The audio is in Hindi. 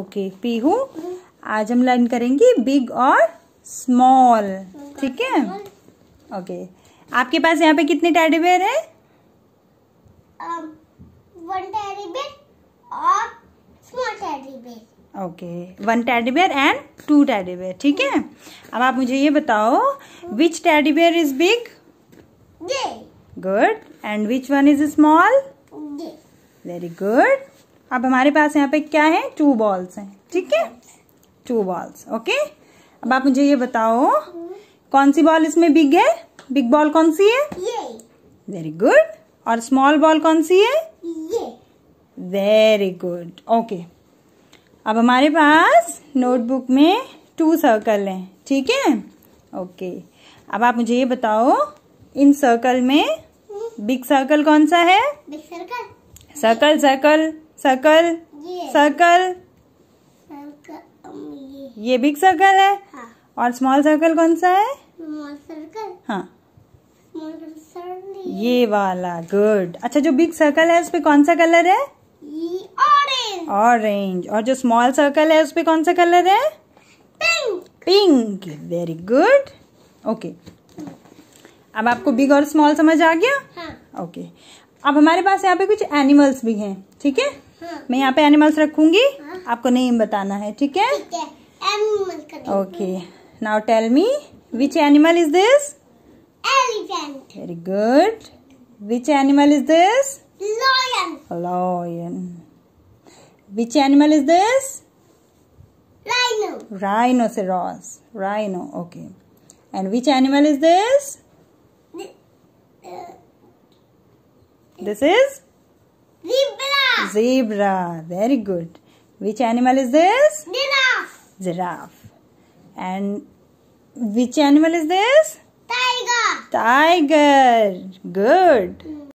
ओके पीहू आज हम लर्न करेंगे बिग और स्मॉल ठीक है? ओके आपके पास यहाँ पे कितने टेडी बेयर है? वन टेडी बेयर और small teddy bear okay one teddy bear and two teddy bear ठीक है? अब आप मुझे ये बताओ which teddy bear is big good and which one is small very good अब हमारे पास यहाँ पे क्या है? टू बॉल्स हैं। ठीक है? टू बॉल्स ओके अब आप मुझे ये बताओ कौन सी बॉल इसमें बिग है? बिग बॉल कौन सी है? वेरी गुड और स्मॉल बॉल कौन सी है? वेरी गुड ओके अब हमारे पास नोटबुक में टू सर्कल हैं। ठीक है? ओके अब आप मुझे ये बताओ इन सर्कल में बिग सर्कल कौन सा है? Big circle circle circle circle circle ये। ये बिग सर्कल है? हाँ। और स्मॉल सर्कल कौन सा है? स्मॉल सर्कल हाँ। ये वाला गुड अच्छा जो बिग सर्कल है उस पे कौन सा कलर है? ऑरेंज ऑरेंज और जो स्मॉल सर्कल है उस पे कौन सा कलर है? Pink pink very good okay अब आपको बिग और स्मॉल समझ आ गया? ओके हाँ। ओके अब हमारे पास यहाँ पे कुछ एनिमल्स भी हैं ठीक है? हाँ मैं यहाँ पे एनिमल्स रखूँगी। हाँ। आपको नेम बताना है ठीक है? Animal okay now tell me which animal is this elephant very good which animal is this lion lion which animal is this? Rhino rhinoceros rhino okay. And which animal is this? This is? zebra zebra. Very good. Which animal is this? Giraffe. Giraffe. And which animal is this? Tiger. Tiger. Good